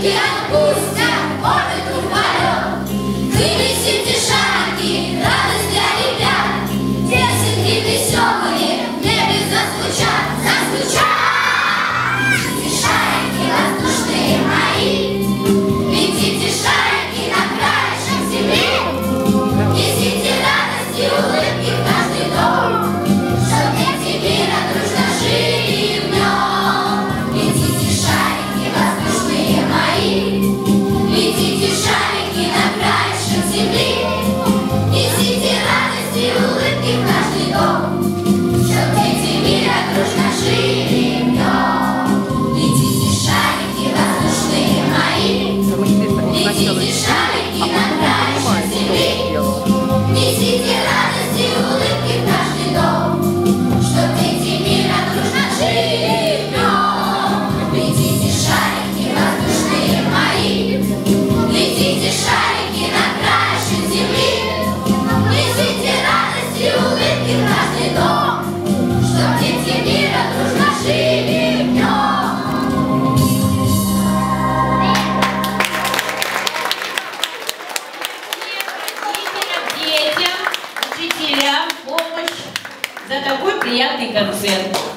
que a custa. за такой приятный концерт.